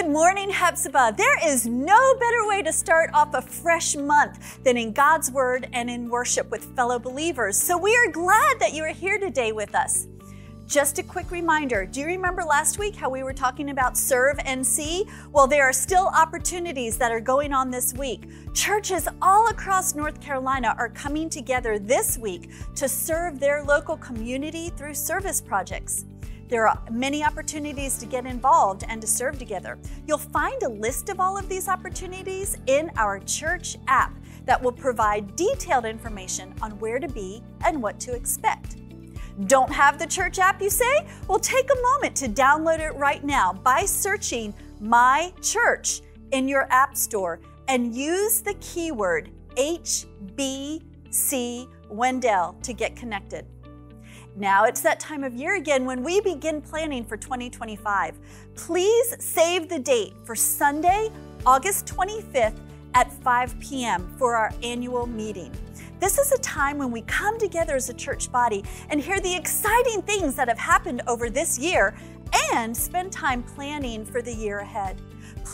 Good morning, Hephzibah. There is no better way to start off a fresh month than in God's Word and in worship with fellow believers. So we are glad that you are here today with us. Just a quick reminder do you remember last week how we were talking about serve and see? Well, there are still opportunities that are going on this week. Churches all across North Carolina are coming together this week to serve their local community through service projects. There are many opportunities to get involved and to serve together. You'll find a list of all of these opportunities in our church app that will provide detailed information on where to be and what to expect. Don't have the church app, you say? Well, take a moment to download it right now by searching My Church in your App Store and use the keyword HBC Wendell to get connected. Now it's that time of year again when we begin planning for 2025. Please save the date for Sunday, August 25th at 5 p.m. for our annual meeting. This is a time when we come together as a church body and hear the exciting things that have happened over this year and spend time planning for the year ahead.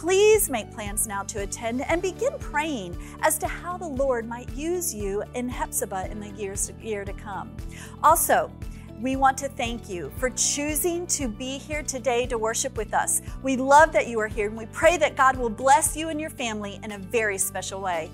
Please make plans now to attend and begin praying as to how the Lord might use you in Hephzibah in the years year to come. Also, we want to thank you for choosing to be here today to worship with us. We love that you are here and we pray that God will bless you and your family in a very special way.